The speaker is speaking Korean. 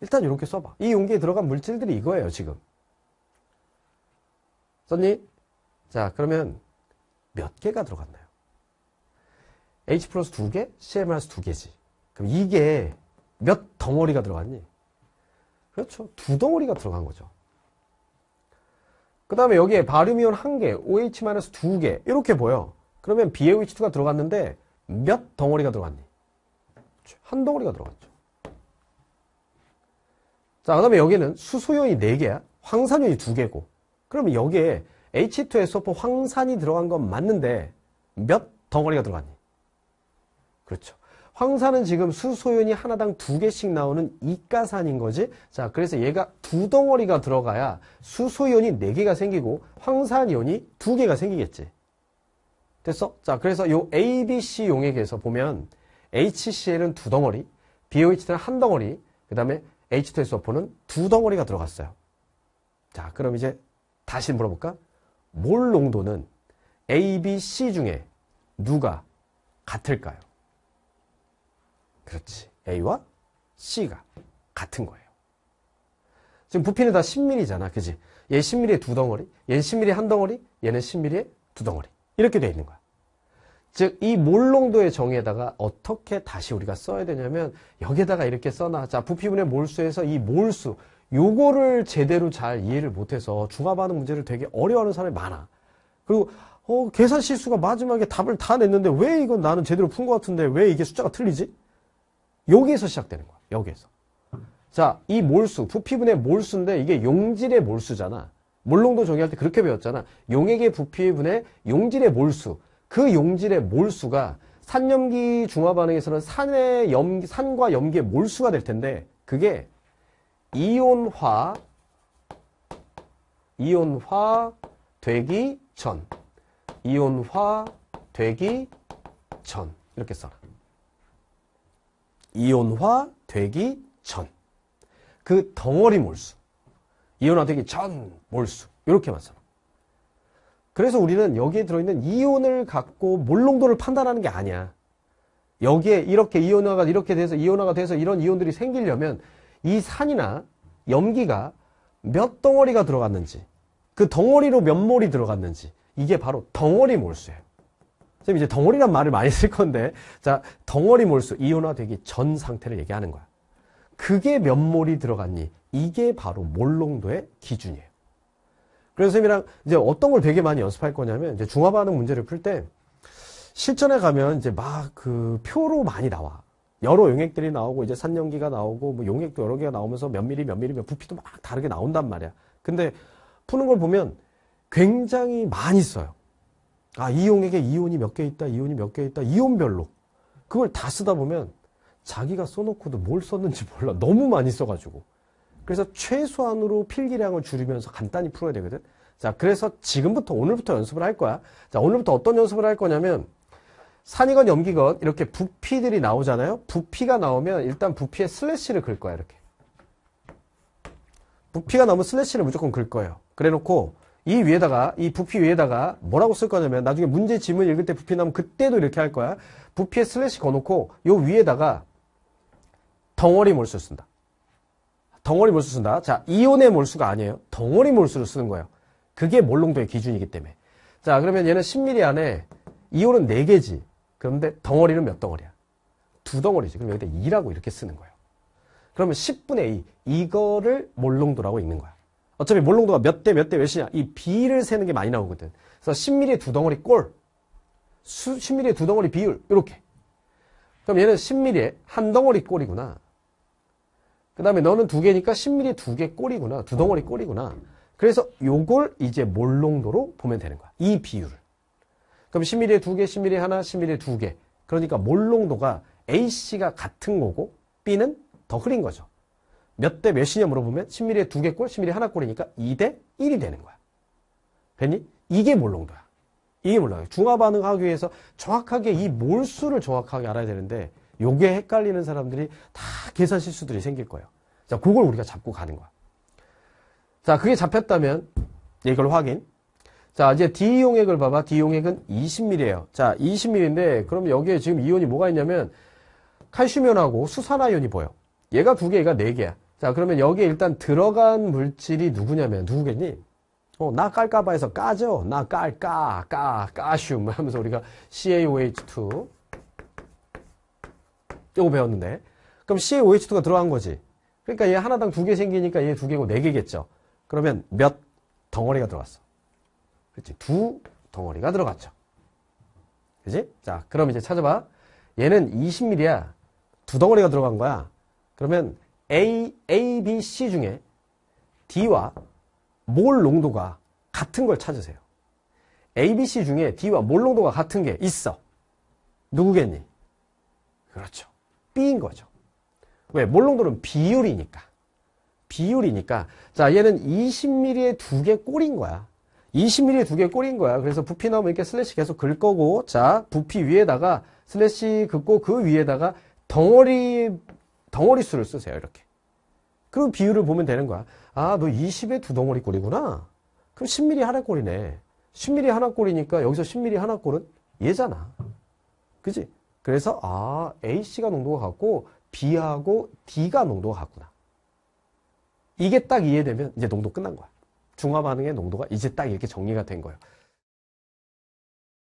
일단 이렇게 써봐. 이 용기에 들어간 물질들이 이거예요, 지금. 썼니? 자, 그러면 몇 개가 들어갔나요? H 플러스 두 개, CL 마이너스 두 개지. 그럼 이게 몇 덩어리가 들어갔니? 그렇죠. 두 덩어리가 들어간 거죠. 그 다음에 여기에 바륨이온 한 개, OH 마이너스 두 개, 이렇게 보여. 그러면 BaOH2가 들어갔는데 몇 덩어리가 들어갔니? 한 덩어리가 들어갔죠. 자, 그 다음에 여기는 수소연이 4개야. 황산연이 2개고. 그러면 여기에 H2SO4 황산이 들어간 건 맞는데 몇 덩어리가 들어갔니? 그렇죠. 황산은 지금 수소연이 하나당 두 개씩 나오는 이가산인 거지. 자, 그래서 얘가 두 덩어리가 들어가야 수소연이 네 개가 생기고 황산연이 두 개가 생기겠지. 됐어? 자, 그래서 요 A, B, C 용액에서 보면 HCl은 두 덩어리, BOH는 한 덩어리, 그 다음에 H2SO4는 두 덩어리가 들어갔어요. 자, 그럼 이제 다시 물어볼까? 몰 농도는 A, B, C 중에 누가 같을까요? 그렇지. A와 C가 같은 거예요. 지금 부피는 다 10mm잖아. 그지? 얘 10mm에 두 덩어리, 얘는 10mm에 한 덩어리, 얘는 10mm에 두 덩어리. 이렇게 되어 있는 거야. 즉, 이 몰농도의 정의에다가 어떻게 다시 우리가 써야 되냐면, 여기에다가 이렇게 써놔. 자, 부피분의 몰수에서 이 몰수, 요거를 제대로 잘 이해를 못해서 중합하는 문제를 되게 어려워하는 사람이 많아. 그리고, 어, 계산 실수가 마지막에 답을 다 냈는데 왜 이건 나는 제대로 푼 것 같은데 왜 이게 숫자가 틀리지? 여기에서 시작되는 거야. 여기에서. 자, 이 몰수, 부피분의 몰수인데 이게 용질의 몰수잖아. 몰농도 정의할 때 그렇게 배웠잖아. 용액의 부피분의 용질의 몰수. 그 용질의 몰수가 산염기 중화 반응에서는 산의 염 산과 염기의 몰수가 될 텐데 그게 이온화 이온화 되기 전 이온화 되기 전 이렇게 써라. 이온화 되기 전. 그 덩어리 몰수. 이온화 되기 전 몰수. 이렇게만 써. 그래서 우리는 여기에 들어있는 이온을 갖고 몰농도를 판단하는 게 아니야. 여기에 이렇게 이온화가 이렇게 돼서 이온화가 돼서 이런 이온들이 생기려면 이 산이나 염기가 몇 덩어리가 들어갔는지 그 덩어리로 몇 몰이 들어갔는지 이게 바로 덩어리 몰수예요. 선생님 이제 덩어리란 말을 많이 쓸 건데 자 덩어리 몰수 이온화 되기 전 상태를 얘기하는 거야. 그게 몇 몰이 들어갔니? 이게 바로 몰농도의 기준이에요. 그래서 선생님이랑 이제 어떤 걸 되게 많이 연습할 거냐면 이제 중화 반응 문제를 풀 때 실전에 가면 이제 막 그 표로 많이 나와. 여러 용액들이 나오고 이제 산염기가 나오고 뭐 용액도 여러 개가 나오면서 몇 미리 몇 미리 몇 부피도 막 다르게 나온단 말이야. 근데 푸는 걸 보면 굉장히 많이 써요. 아, 이 용액에 이온이 몇 개 있다, 이온이 몇 개 있다, 이온별로. 그걸 다 쓰다 보면 자기가 써놓고도 뭘 썼는지 몰라. 너무 많이 써가지고. 그래서 최소한으로 필기량을 줄이면서 간단히 풀어야 되거든. 자, 그래서 지금부터 오늘부터 연습을 할 거야. 자, 오늘부터 어떤 연습을 할 거냐면 산이건 염기건 이렇게 부피들이 나오잖아요. 부피가 나오면 일단 부피에 슬래시를 긁을 거야, 이렇게. 부피가 나오면 슬래시를 무조건 긁을 거예요. 그래 놓고 이 위에다가 이 부피 위에다가 뭐라고 쓸 거냐면 나중에 문제 지문 읽을 때 부피 나오면 그때도 이렇게 할 거야. 부피에 슬래시 그어 놓고 요 위에다가 덩어리 몰수 쓴다. 덩어리 몰수 쓴다. 자, 이온의 몰수가 아니에요. 덩어리 몰수를 쓰는 거예요. 그게 몰농도의 기준이기 때문에. 자, 그러면 얘는 10ml 안에 이온은 4개지. 그런데 덩어리는 몇 덩어리야? 두 덩어리지. 그럼 여기다 2라고 이렇게 쓰는 거예요. 그러면 10분의 2. 이거를 몰농도라고 읽는 거야. 어차피 몰농도가 몇 대 몇 대 몇이냐. 이 B를 세는 게 많이 나오거든. 그래서 10ml에 두 덩어리 꼴. 10ml에 두 덩어리 비율. 이렇게. 그럼 얘는 10ml에 한 덩어리 꼴이구나. 그 다음에 너는 두 개니까 10ml 두개 꼴이구나. 두 덩어리 꼴이구나. 그래서 요걸 이제 몰농도로 보면 되는 거야. 이 비율을. 그럼 10ml에 두 개, 10ml에 하나, 10ml에 두 개. 그러니까 몰농도가 A씨가 같은 거고 B는 더 흐린 거죠. 몇 대 몇이냐 물어보면 10ml에 두 개 꼴, 10ml에 하나 꼴이니까 2대 1이 되는 거야. 됐니? 이게 몰농도야. 이게 몰라요. 중화 반응하기 위해서 정확하게 이 몰수를 정확하게 알아야 되는데 요게 헷갈리는 사람들이 다 계산 실수들이 생길 거예요. 자, 그걸 우리가 잡고 가는 거야. 자, 그게 잡혔다면 이걸 확인. 자, 이제 D 용액을 봐봐. D 용액은 20ml예요. 자, 20ml인데 그럼 여기에 지금 이온이 뭐가 있냐면 칼슘 이온하고 수산화이온이 보여. 얘가 두 개, 얘가 네 개야. 자, 그러면 여기에 일단 들어간 물질이 누구냐면, 누구겠니? 어, 나 깔까봐 해서 까죠? 나 깔까, 까, 까슘 하면서 우리가 CaOH2. 요거 배웠는데. 그럼 CaOH2가 들어간 거지. 그러니까 얘 하나당 두 개 생기니까 얘 두 개고 네 개겠죠. 그러면 몇 덩어리가 들어갔어? 그렇지. 두 덩어리가 들어갔죠. 그지? 자, 그럼 이제 찾아봐. 얘는 20ml야. 두 덩어리가 들어간 거야. 그러면 A, A, B, C 중에 D와 몰 농도가 같은 걸 찾으세요. A, B, C 중에 D와 몰 농도가 같은 게 있어. 누구겠니? 그렇죠. B인 거죠. 왜? 몰 농도는 비율이니까. 비율이니까. 자, 얘는 20ml에 두 개 꼴인 거야. 20ml 두개 꼴인 거야. 그래서 부피 나오면 이렇게 슬래시 계속 긁 거고, 자, 부피 위에다가 슬래시 긋고 그 위에다가 덩어리, 덩어리 수를 쓰세요. 이렇게. 그리고 비율을 보면 되는 거야. 아, 너 20에 두 덩어리 꼴이구나? 그럼 10ml 하나 꼴이네. 10ml 하나 꼴이니까 여기서 10ml 하나 꼴은 얘잖아. 그지? 그래서, 아, A씨가 농도가 같고, B하고 D가 농도가 같구나. 이게 딱 이해되면 이제 농도 끝난 거야. 중화 반응의 농도가 이제 딱 이렇게 정리가 된 거예요.